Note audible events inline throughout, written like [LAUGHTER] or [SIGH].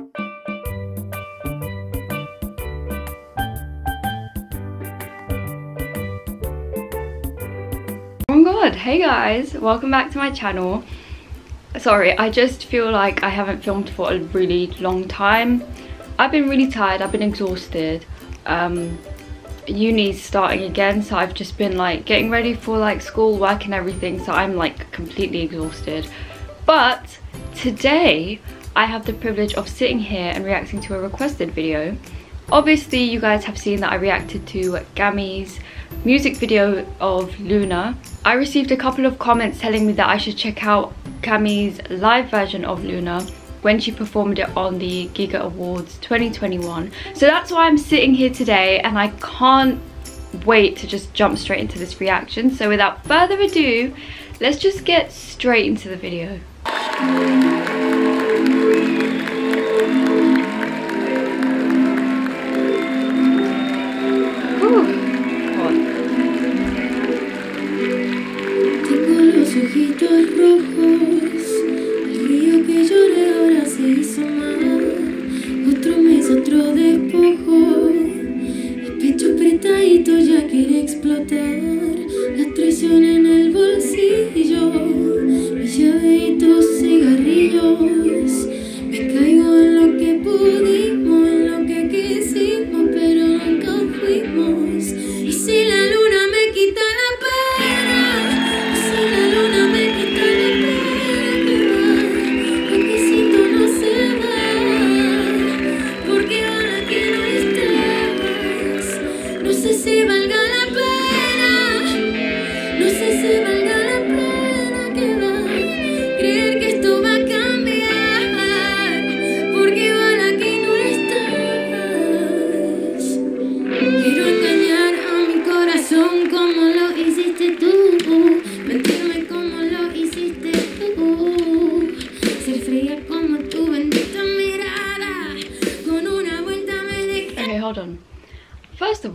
Oh my god, hey guys, welcome back to my channel. Sorry, I just feel like I haven't filmed for a really long time. I've been really tired, I've been exhausted. Um, uni's starting again, so I've just been like getting ready for like school, work and everything, so I'm like completely exhausted. But today, I have the privilege of sitting here and reacting to a requested video. Obviously, you guys have seen that I reacted to Cami's music video of Luna. I received a couple of comments telling me that I should check out Cami's live version of Luna when she performed it on the Giga Awards 2021. So that's why I'm sitting here today and I can't wait to just jump straight into this reaction. So without further ado, let's just get straight into the video.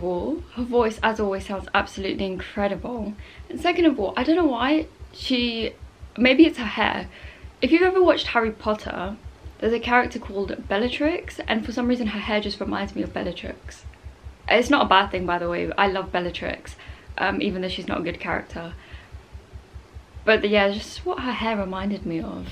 All, her voice, as always, sounds absolutely incredible. And second of all, I don't know why she... Maybe it's her hair. If you've ever watched Harry Potter, there's a character called Bellatrix, and for some reason her hair just reminds me of Bellatrix. It's not a bad thing, by the way. I love Bellatrix, um, even though she's not a good character. But yeah, just what her hair reminded me of.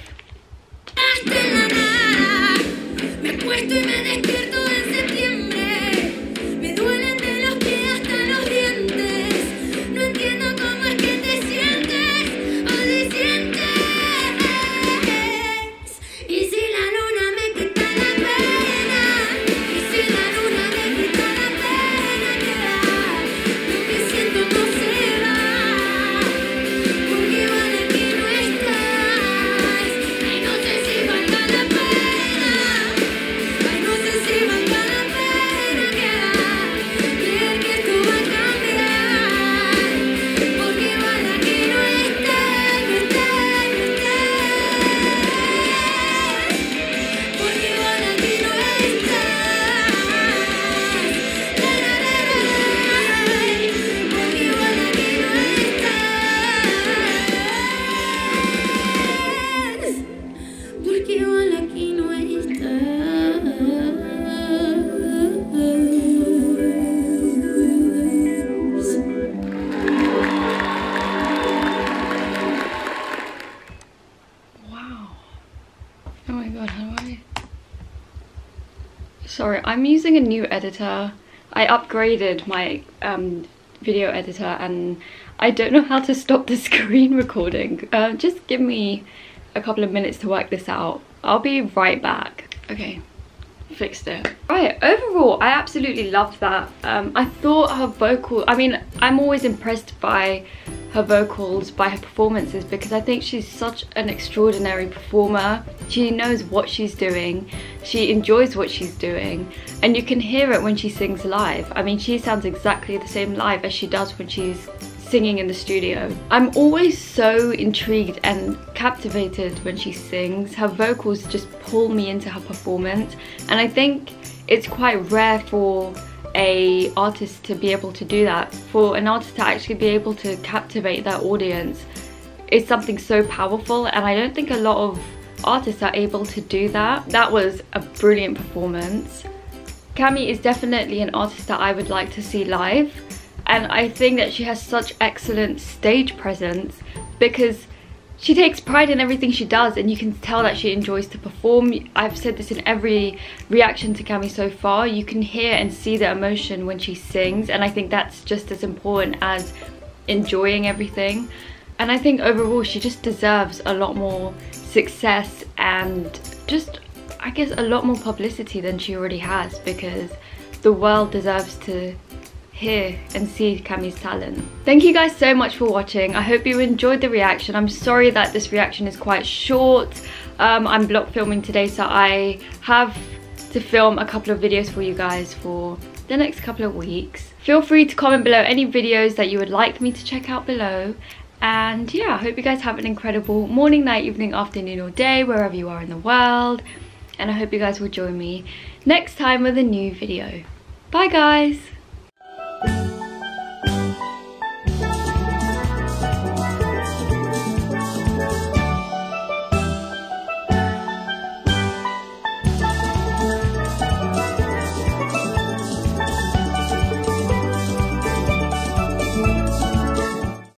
Sorry i'm using a new editor. I upgraded my um, video editor and i don't know how to stop the [LAUGHS] screen recording. Uh, just give me a couple of minutes to work this out. I'll be right back. Okay fixed it right overall i absolutely loved that um, i thought her vocal i mean i'm always impressed by her vocals by her performances because I think she's such an extraordinary performer. She knows what she's doing, she enjoys what she's doing, and you can hear it when she sings live. I mean, she sounds exactly the same live as she does when she's singing in the studio. I'm always so intrigued and captivated when she sings. Her vocals just pull me into her performance, and I think it's quite rare for a artist to be able to do that for an artist to actually be able to captivate their audience is something so powerful and I don't think a lot of artists are able to do that. That was a brilliant performance. Cami is definitely an artist that I would like to see live and I think that she has such excellent stage presence because she takes pride in everything she does and you can tell that she enjoys to perform. I've said this in every reaction to Cami so far. You can hear and see the emotion when she sings and I think that's just as important as enjoying everything. And I think overall she just deserves a lot more success and just I guess a lot more publicity than she already has because the world deserves to hear and see Cami's talent. Thank you guys so much for watching. I hope you enjoyed the reaction. I'm sorry that this reaction is quite short. Um, I'm block filming today so I have to film a couple of videos for you guys for the next couple of weeks. Feel free to comment below any videos that you would like me to check out below and yeah, I hope you guys have an incredible morning, night, evening, afternoon or day wherever you are in the world. And I hope you guys will join me next time with a new video. Bye guys!